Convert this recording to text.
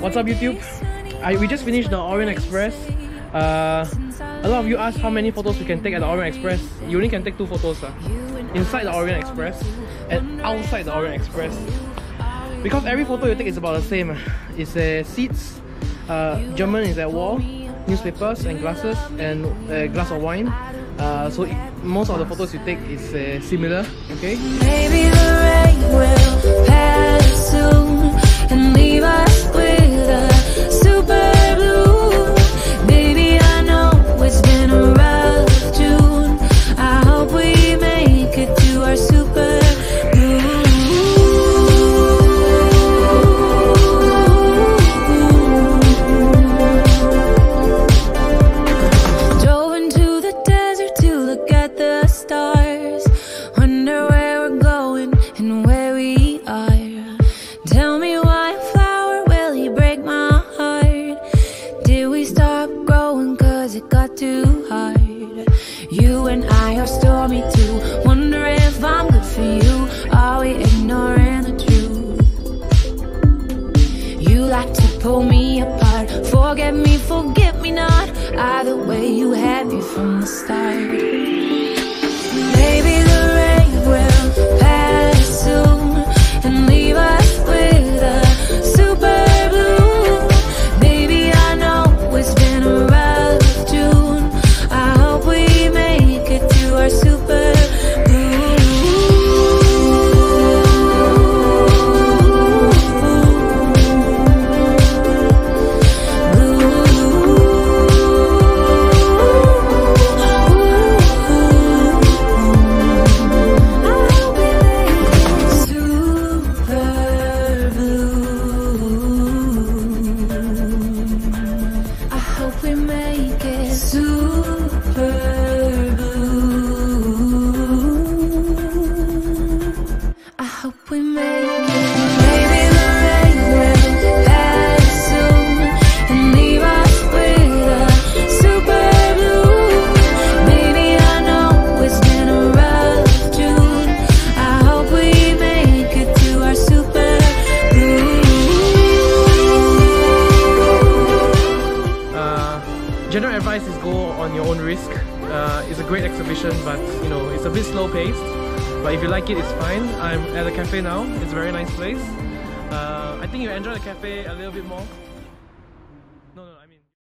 What's up YouTube? I, we just finished the Orient Express. Uh, a lot of you asked how many photos we can take at the Orient Express. You only can take two photos uh, inside the Orient Express and outside the Orient Express. Because every photo you take is about the same. It's uh, seats, uh, German is at wall, newspapers and glasses, and a glass of wine. Uh, so it, most of the photos you take is uh, similar. Okay. Pull me apart. Forget me, forget me not. Either way, you had me from the start. Make it super general advice is go on your own risk. Uh, it's a great exhibition, but you know it's a bit slow paced. But if you like it, it's fine. I'm at the cafe now. It's a very nice place. Uh, I think you enjoy the cafe a little bit more.